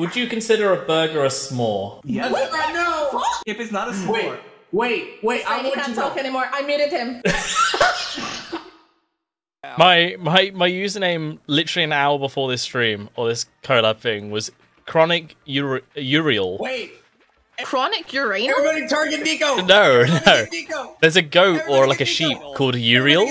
Would you consider a burger a s'more? Yes. Right now. If it's not a s'more. Wait, wait, wait. I I want can't to talk know. anymore. I muted him. My my my username literally an hour before this stream or this collab thing was chronic Uri- Uriel. Wait, Chronic urinal? everybody target Nico. No, no. Nico. There's a goat or like a sheep Nico. called Target Uriel.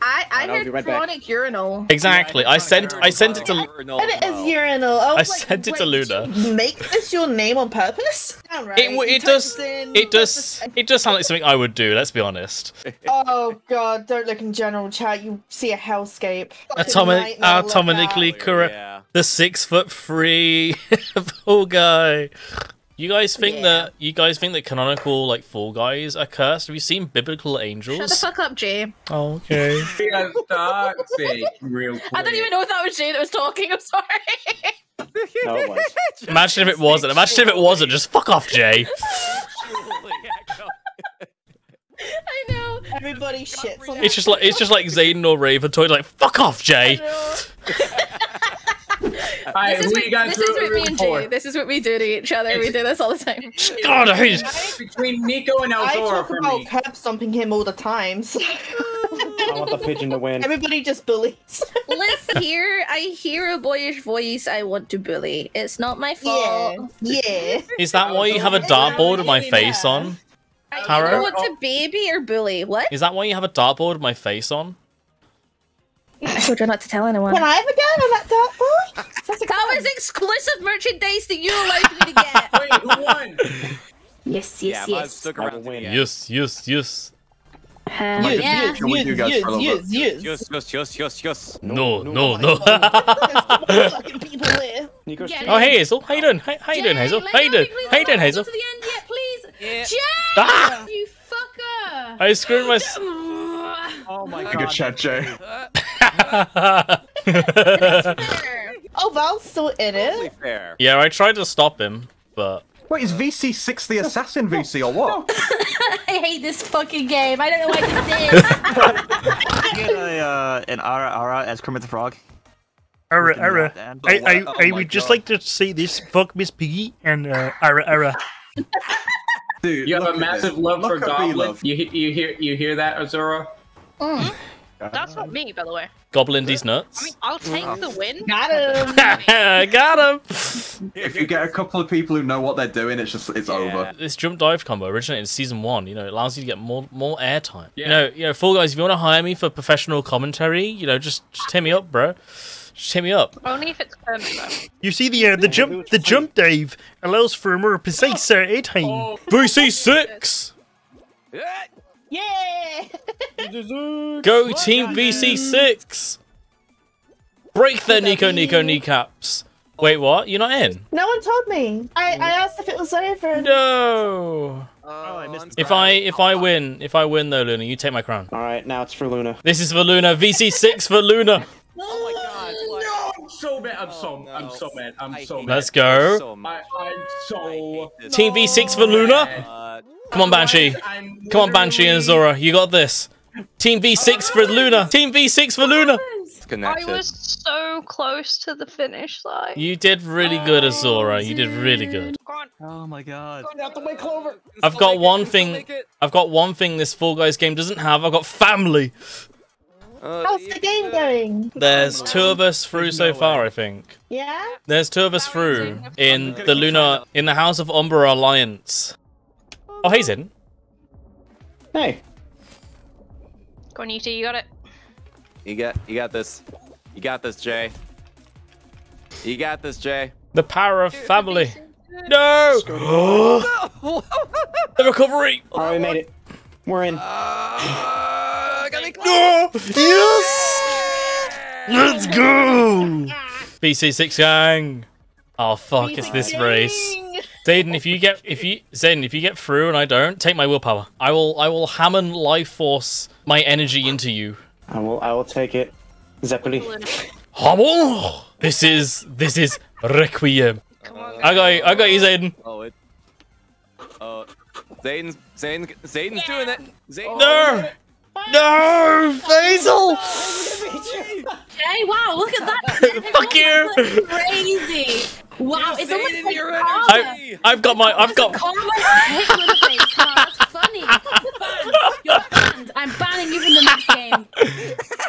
Nico. I, I Alright, I'll heard be right back. chronic urinal. Exactly. I sent I sent it to No, And it is urinal. I, I like, sent it to Luna. Make this your name on purpose? Alright, It w- it does in it does purpose- it does sound like something I would do. Let's be honest. Oh god! Don't look in general chat. You see a hellscape. Fucking Atomic nightmare, look atomically correct. Yeah. The six foot three Fall Guy. You guys think Yeah. that you guys think that canonical like Fall Guys are cursed? Have you seen Biblical angels? Shut the fuck up, Jay. Oh, okay. Yeah, toxic. Real quick. I don't even know if that was Jay that was talking. I'm sorry. No, it was. Imagine if it wasn't. Imagine if it wasn't. Just fuck off, Jay. I know. Everybody shits on It's just like it's just like Xaydn or Raven talking like fuck off, Jay. Alright, This is, who what, you guys this is what me and? Jay. This is what we do to each other. We do this all the time. God, I hate it. Between Nico and I Elzora talk for about me. curb stomping him all the time. So I want the pigeon to win. everybody just bullies. Listen here, I hear a boyish voice. I want to bully. It's not my fault. yeah. Is that why you have a dartboard with my face on? I Taroh? either want to baby or bully. What? Is that why you have a dartboard with my face on? I told you not to tell anyone. Can I have a go on that dartboard? That's a That was exclusive merchandise that you allowed me to get. Wait, who won? yes, yes, but I yes. stuck around win. Yes, yes, yes. Um, Yes, yes, Can we do yes, yes, for a little yes, yes. Yes, yes, yes, yes, yes. No, no, no, Oh no. Fucking people there. Yeah, oh, hey Hazel. How you doing? How, how you doing, Hazel? How you doing? How you doing, Hazel? To the end yet, please. Yeah. Jay, Ah! you fucker. I screwed my. Oh my Good god. chat, Jay. Oh, Val's still in Totally it. fair. yeah, I tried to stop him, but Wait, is VC6 the assassin VC or what? I hate this fucking game. I don't know why I did. get a uh, an Ara Ara as Kermit the Frog. Ara, With ara. and- I, I, Oh I my would just like to say this. Fuck Miss Piggy and uh, ara, ara. Dude, You have a massive this. love Look for at Goblin. V-Love. You you hear you hear that, Azurah? That's not me, by the way. Goblin these I mean, nuts. I'll take the win. Got him. Got him. If you get a couple of people who know what they're doing, it's just it's over. This jump dive combo originated in season one. You know, it allows you to get more more airtime. You know, you know, Fall Guys. If you want to hire me for professional commentary, you know, just just hit me up, bro. Just hit me up. Only if it's Kermit, though. You see the uh, the jump the jump dive allows for a more precise uh, airtime. VC six. Yeah. Go team VC six. Break their Nico Nico kneecaps. Wait, what? You're not in? No one told me. I, I asked if it was over. and- No. Oh, I missed If I if I win, if I win though, Luna, you take my crown. All right, now it's for Luna. This is for Luna. VC six for Luna. Oh my god. what? No, I'm so mad. I'm so Oh, I'm so mad. I'm I so mad. Let's go. So I, am so. Team V6 for Luna. Come on, Banshee. Come on, Banshee and literally- Zora. You got this. Team V6 for Luna. Team V6 for Luna. I connected. was so close to the finish line. You did really good, oh, Azurah. You did really good. Oh my god. Out the way, Clover. I've got one thing. I've got one thing this Fall Guys game doesn't have. I've got family. How's the game going? There's two of us through so far, I think. Yeah. There's two of us through in the Luna in the House of Umbra Alliance. Oh, hey Zin. Hey, Go on, UT, you got it. You got, you got this. You got this, Jay. You got this, Jay. The power of family. No. the recovery. all right, we made it. We're in. Uh, got. No. Yes. Let's go. VC6 gang. Oh fuck! It's this race. Xaydn, if you get if you Xaydn, if you get through and I don't, take my willpower. I will I will Hamon life force my energy into you. I will. I will take it. Zeppeli. Hamon. This is this is Requiem. Come on. I got you, I got you, Xaydn. Oh, it. Uh, Xaydn's, Xaydn, Xaydn's doing it. Xaydn. No. No, Basil. Hey, wow, look at that. Fuck you. Crazy. Wow, it's almost in like your karma. I, I've got my, I've got. Karma hit you in the face. Huh? That's funny. You're banned. I'm banning you from the next game.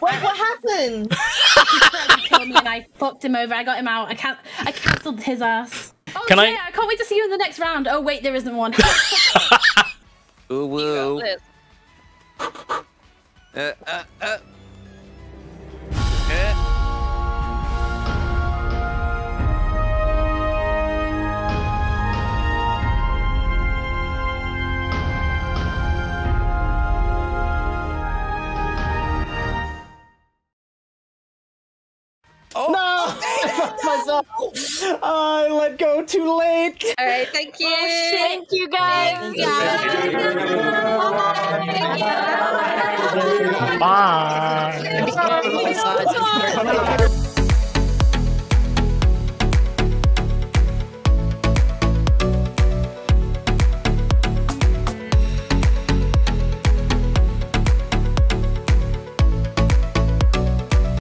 Wait, what happened? He tried to kill me and I fucked him over. I got him out. I can't. I cancelled his ass. Oh, Can I- yeah, I can't wait to see you in the next round. Oh wait, there isn't one. Ooh woo. Liz. Uh, uh, uh. Uh. I let go too late. All right, oh, thank you. Thank you guys. Bye. Yeah.